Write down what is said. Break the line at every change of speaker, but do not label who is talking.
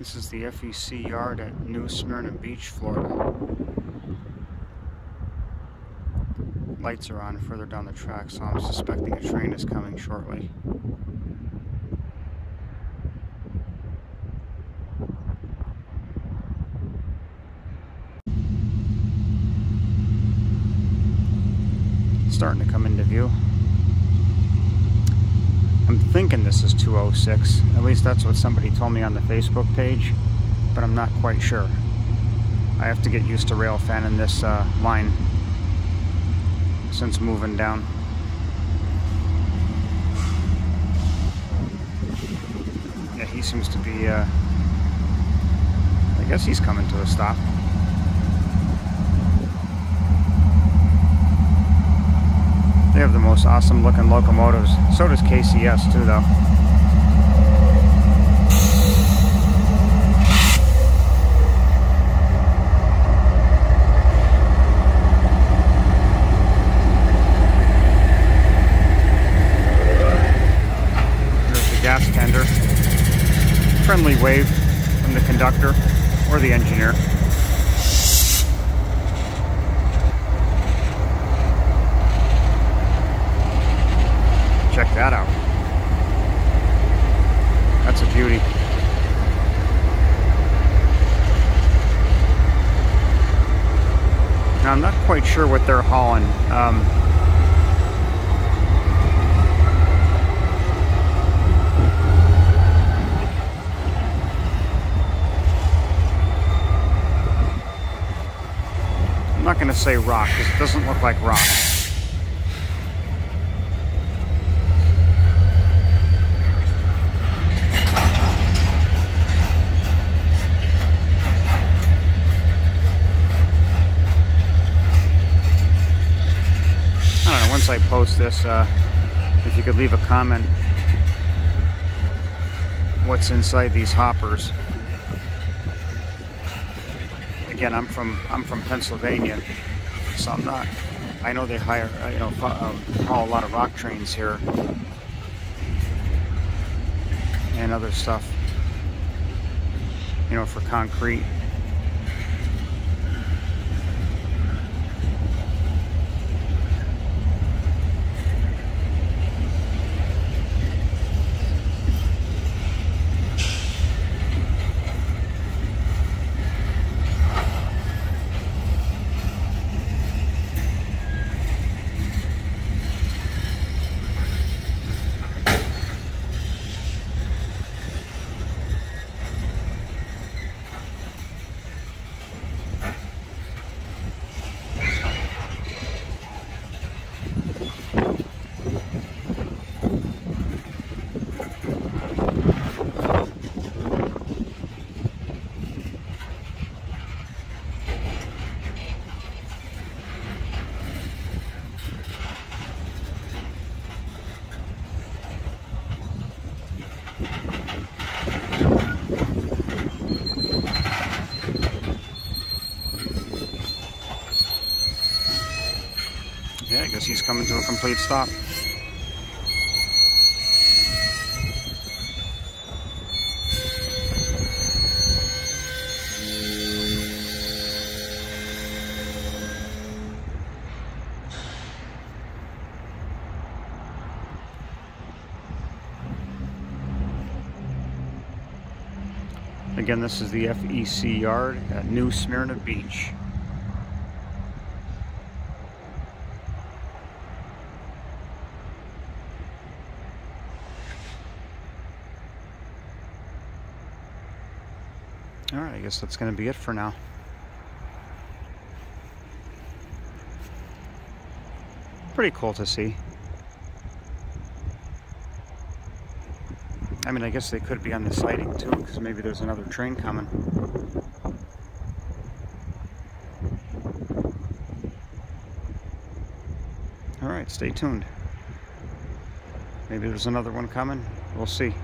This is the FEC yard at New Smyrna Beach, Florida. Lights are on further down the track, so I'm suspecting a train is coming shortly. Starting to come into view. I'm thinking this is 206. At least that's what somebody told me on the Facebook page, but I'm not quite sure. I have to get used to rail fanning this uh, line since moving down. Yeah, he seems to be, uh, I guess he's coming to a stop. They have the most awesome looking locomotives. So does KCS too though. There's the gas tender. Friendly wave from the conductor or the engineer. That out. That's a beauty. Now I'm not quite sure what they're hauling. Um, I'm not going to say rock because it doesn't look like rock. Once I post this, uh, if you could leave a comment what's inside these hoppers. Again, I'm from I'm from Pennsylvania, so I'm not. I know they hire, uh, you know, um, haul a lot of rock trains here and other stuff, you know, for concrete. Guess he's coming to a complete stop. Again, this is the FEC yard at New Smyrna Beach. All right, I guess that's going to be it for now. Pretty cool to see. I mean, I guess they could be on the siding too, because maybe there's another train coming. All right, stay tuned. Maybe there's another one coming. We'll see.